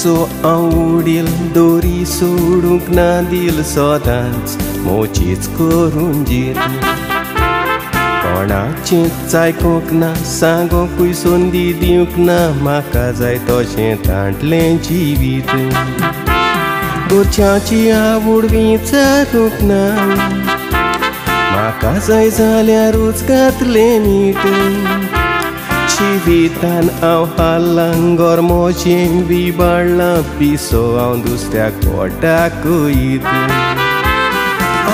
सो औडिल दोरी सोडूंक नादिल दिल सदांच मोचीच जिर कोणाचे चायकोक ना सांगोकूय संदी दिवंक ना म्हाका जाय तशें धाडलें जिवीत गोरच्याची आवड विचारूंक ना म्हाका जाय जाल्यारूच घातले चिवितान हांव halangor mojeng vibarla पिसो हांव दुसऱ्या coda cu idu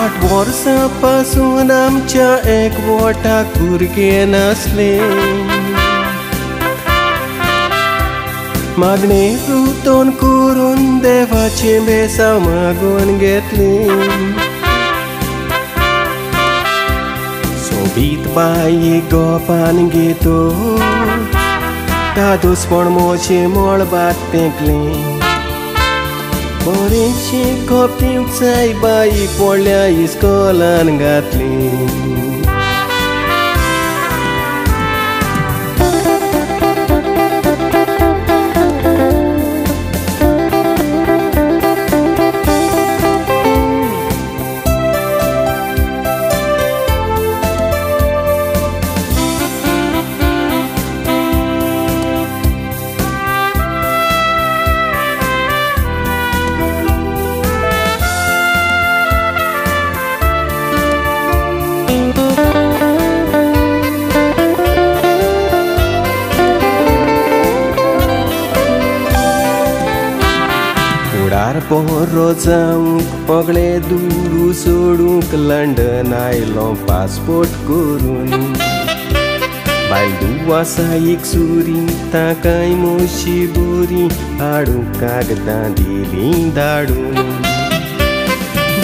आठ वर्सापासून आमच्या एकवटाक भुरगें नासलें मागणे रुतोन करून देवाचें बेसांव मागून घेतली Bitbai go pan gitu Dadus pon mochi mol bat tekli Borinci coptim țai bai polea iscolan gatli पोरो जावंक पोगळे दुरू सोडूंक लंडन आयलो पासपोर्ट करून बायल दुवासाईक सुरी ताकाय मोशी बोरी हाडू कागदां दिली धाडून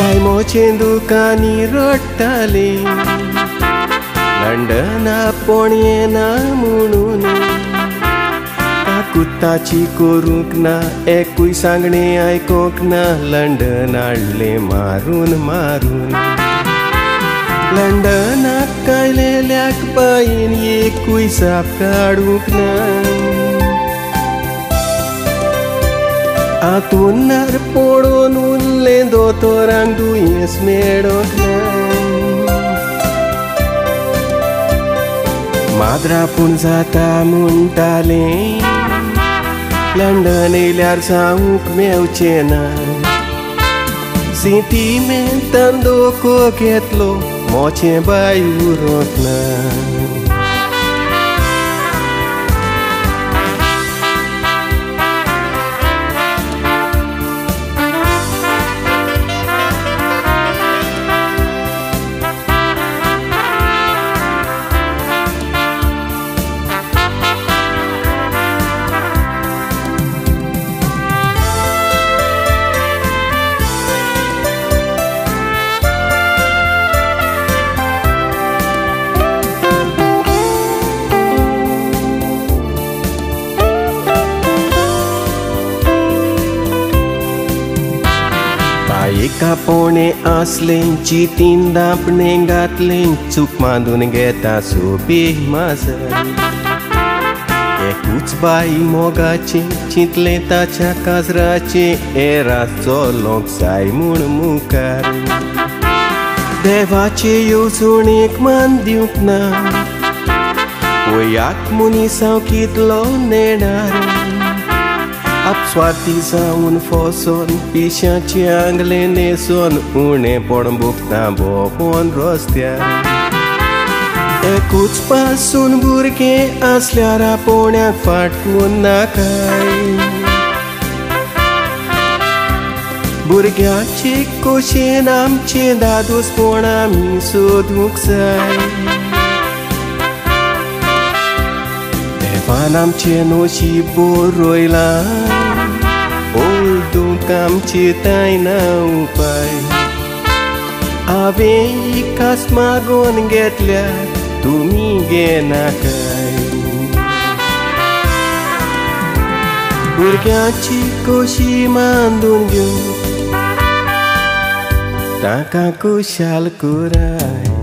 बायमोचे दुकानी रडटाले लंडना पोण येना म्हणून कुत्ताची करूंक ना एकूय सांगणें आयकूंक ना लंडन हाडलें मारून मारून लंडनाक कायलेल्याक बाईन एकूय साप काडूंक ना आतून नार पडून उरले दोतोरांक दुयेंस मेळोंक ना माद्रा पूण जाता म्हणटालें London ilar sauk meu chena Sentimentan do ko ketlo mo che bayurot na एका आसलें आसलेंची तीन दापणे घातलें चूक मानून घेता सोबी माजर एकूच बाई मोगाचे चिंतले ताच्या काजराचे एरा चलोंक जाय म्हूण मुखार देवाचे येवजणेक मान दिवंक ना पयाक मुनी कितलो नेणार साउन फोसोन पिशाचे आंगले नेसोन उणे पण भोगता भोपोन रस्त्या एकूच पासून भुरगें असल्यार आपोवण्याक फाटकून नाकाय भुरग्याचे कोशेन आमचे दादूसपण आमी सोदूंक जाय देवान आमचे नोशी बोर रोयला काम चिताई ना उपाय आवे कस मागोन घेतल्या तुम्ही गे नाकाय भुरग्याची कोशी मांदून घेऊ ताका कुशाल कुराय